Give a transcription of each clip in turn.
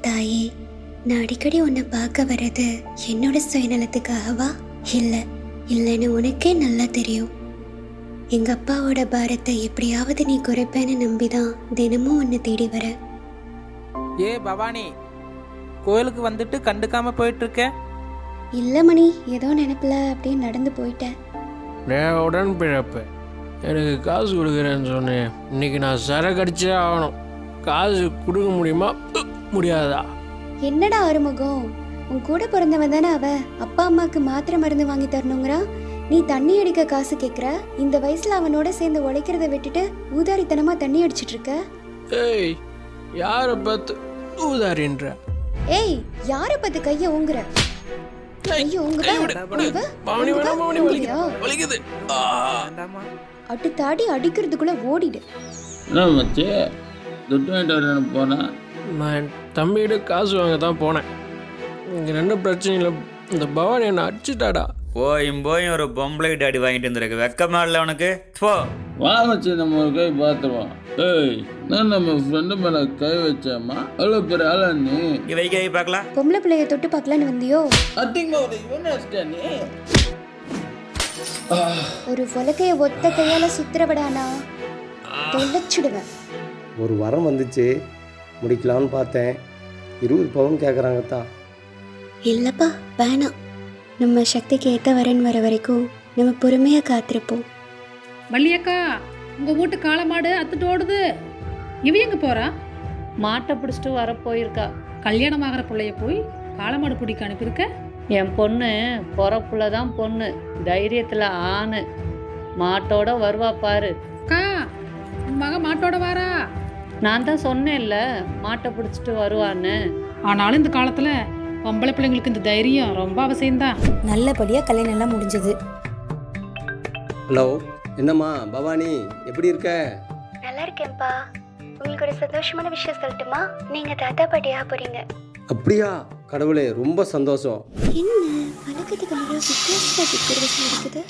தாயே நான் அடிக்கடி உன்னை பார்க்க வர்றது என்னோட சுயநலத்துக்காகவா? இல்லை இல்லைன்னு உனக்கே நல்லா தெரியும். எங்க அப்பாவோட பாரத்தை எப்படியாவது நீ குறைப்பேன்னு நம்பிதான் தினமும் உன்னை தேடி வர. ஏ பவானி கோயிலுக்கு வந்துட்டு கண்டுக்காம போயிட்டு இருக்க இல்லை மணி ஏதோ நினைப்பில் அப்படியே நடந்து போயிட்டேன். நான் உடன் பிழப்பு எனக்கு காசு கொடுக்குறேன்னு சொன்னேன். இன்னைக்கு நான் சரக்கு அடிச்சே ஆகணும். காசு கொடுக்க முடியுமா? முடியாதா? என்னடா ஆறுமுகம் உன் கூட பிறந்தவன் தானே அவ. அப்பா அம்மாக்கு மாத்திரை மருந்து வாங்கி தரணுங்கிறா? நீ தண்ணி அடிக்க காசு கேட்குற இந்த வயசுல அவனோட சேர்ந்து உழைக்கிறத விட்டுட்டு ஊதாரித்தனமா தண்ணி அடிச்சிட்டு இருக்க? ஏய் யாரை பார்த்து ஊதாரின்ற? ஏய் யார பத்து கைய ஊங்குற கைய ஊங்குற கை விடு, விடு. ஊங்குவ? பவனி ஊங்குவ? வேணாம் பவனி ஊங்குவியா? வலிக்குது வலிக்குது. ஆ. வேண்டாமா அட்டு தாடி அடிக்கிறதுக்குள்ள ஓடிடு. என்ன மச்சி? துட்டு வாங்கிட்டு போனேன் நான் என் தம்பிகிட்ட காசு வாங்க தான் போனேன். இங்கே ரெண்டு பிரச்சனையில் இந்த பவானி என்னை அடிச்சிட்டாடா. போயும் போயும் ஒரு பொம்பளை அடி வாங்கிட்டு வந்திருக்கு. வெக்கமா இல்லை உனக்கு? போ. வா மச்சி நம்ம ஒரு கை பார்த்துருவோம். ஏய் நான் நம்ம ஃப்ரெண்டு மேலே கை வச்சேம்மா? அவ்வளோ பெரிய ஆளா நீ? இங்க வைக்க வை பார்க்கலாம். பொம்பளை பிள்ளைய தொட்டு பார்க்கலான்னு வந்தியோ? அத்திங்க ஒரு யூனிவர்சிட்டியா நீ? ஒரு உலக்கைய ஒத்த கையால சுத்துறவடானா தொலைச்சிடுவேன். ஒரு வரம் வந்துச்சு. முடிக்கலான்னு பார்த்தேன். இருபது பவுன் கேட்குறாங்க தான் இல்லப்பா வேணாம். நம்ம சக்திக்கு ஏத்த வரன் வர வரைக்கும் நம்ம பொறுமையா காத்திருப்போம். வள்ளியக்கா உங்க வீட்டு காளமாடு அத்துட்டு ஓடுது. இவ எங்க போறா? மாட்டை பிடிச்சிட்டு வர போயிருக்கா. கல்யாணம் ஆகிற பிள்ளைய போய் காளமாடு பிடிக்க அனுப்பியிருக்க? என் பொண்ணு பிறப்புல தான் பொண்ணு. தைரியத்தில் ஆணு. மாட்டோட வருவா பாரு. அக்கா உன் மக மாட்டோட வாரா? நான் தான் சொன்னேன்ல மாட்டை பிடிச்சிட்டு வருவான்னு. ஆனாலும் இந்த காலத்துல பொம்பளை பிள்ளைங்களுக்கு இந்த தைரியம் ரொம்ப அவசியம்தான். நல்லபடியாக கல்யாணம் எல்லாம் முடிஞ்சது. ஹலோ என்னம்மா பவானி எப்படி இருக்க? நல்லா இருக்கேன்ப்பா. உங்களுக்கு ஒரு சந்தோஷமான விஷயம் சொல்லட்டுமா? நீங்க தாத்தா பாட்டியா போறீங்க. அப்படியா? கடவுளே ரொம்ப சந்தோஷம். என்ன வழக்கத்துக்கு நடக்குது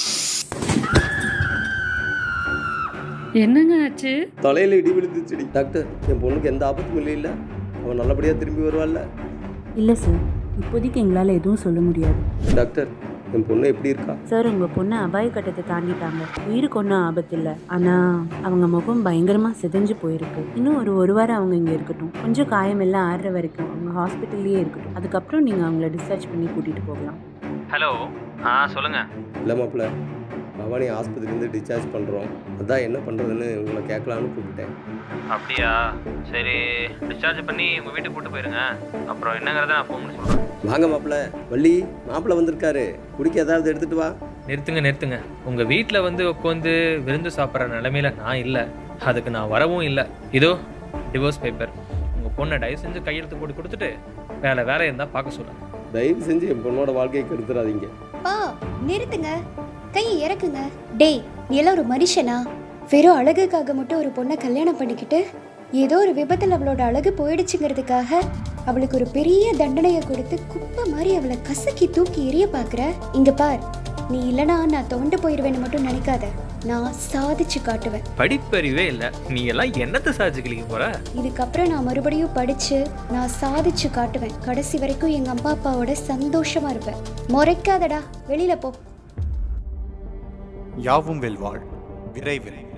என்னங்க ஆச்சு? தலையில் இடி விழுந்துச்சுடி. டாக்டர் என் பொண்ணுக்கு எந்த ஆபத்தும் இல்லை இல்லை அவன் நல்லபடியாக திரும்பி வருவாள்ல. இல்லை சார் இப்போதைக்கு எங்களால் எதுவும் சொல்ல முடியாது. டாக்டர் என் பொண்ணு எப்படி இருக்கா? சார் உங்கள் பொண்ணு அபாய கட்டத்தை தாண்டிட்டாங்க. உயிருக்கு ஒன்றும் ஆபத்து இல்லை. ஆனால் அவங்க முகம் பயங்கரமாக சிதைஞ்சு போயிருக்கு. இன்னும் ஒரு ஒரு வாரம் அவங்க இங்கே இருக்கட்டும். கொஞ்சம் காயம் எல்லாம் ஆறுற வரைக்கும் அவங்க ஹாஸ்பிட்டல்லையே இருக்கட்டும். அதுக்கப்புறம் நீங்கள் அவங்கள டிஸ்சார்ஜ் பண்ணி கூட்டிகிட்டு போகலாம். ஹலோ ஆ சொல்லுங்க. இல்லை மாப்பிள்ள. பவானி ஆஸ்பத்திரிலேருந்து டிஸ்சார்ஜ் பண்ணுறோம் அதான் என்ன பண்ணுறதுன்னு உங்களை கேட்கலான்னு கூப்பிட்டேன். அப்படியா? சரி டிஸ்சார்ஜ் பண்ணி உங்கள் வீட்டுக்கு கூட்டு போயிருங்க. அப்புறம் என்னங்கிறத நான் ஃபோன் பண்ணி சொல்கிறேன் வாங்க மாப்பிள்ள வள்ளி மாப்பிள்ள வந்திருக்காரு. குடிக்க ஏதாவது எடுத்துட்டு வா. நிறுத்துங்க நிறுத்துங்க. உங்கள் வீட்டில் வந்து உட்காந்து விருந்து சாப்பிட்ற நிலமையில நான் இல்லை. அதுக்கு நான் வரவும் இல்லை. இதோ டிவோர்ஸ் பேப்பர் உங்கள் பொண்ணை தயவு செஞ்சு கையெழுத்து போட்டு கொடுத்துட்டு வேலை வேலை இருந்தால் பார்க்க சொல்லுங்கள் தயவு செஞ்சு என் பொண்ணோட வாழ்க்கையை கெடுத்துறாதீங்க. நிறுத்துங்க. கையை இறக்குங்க. டேய் நீ எல்லாம் ஒரு மனுஷனா? வெறும் அழகுக்காக மட்டும் ஒரு பொண்ணை கல்யாணம் பண்ணிக்கிட்டு ஏதோ ஒரு விபத்தில் அவளோட அழகு போயிடுச்சுங்கிறதுக்காக அவளுக்கு ஒரு பெரிய தண்டனையை கொடுத்து குப்பை மாதிரி அவளை கசக்கி தூக்கி எரிய பார்க்குற இங்க பார் நீ இல்லனா நான் தோண்டு போயிடுவேன்னு மட்டும் நினைக்காத. நான் சாதிச்சு காட்டுவேன். படிப்பறிவே இல்லை. நீ எல்லாம் என்னத்தை சாதிச்சு கிளிக்க போற? இதுக்கப்புறம் நான் மறுபடியும் படிச்சு நான் சாதிச்சு காட்டுவேன். கடைசி வரைக்கும் எங்க அம்மா அப்பாவோட சந்தோஷமா இருப்பேன். முறைக்காதடா. வெளியில போ. யாவும் வெல்வாள். விரைவில்.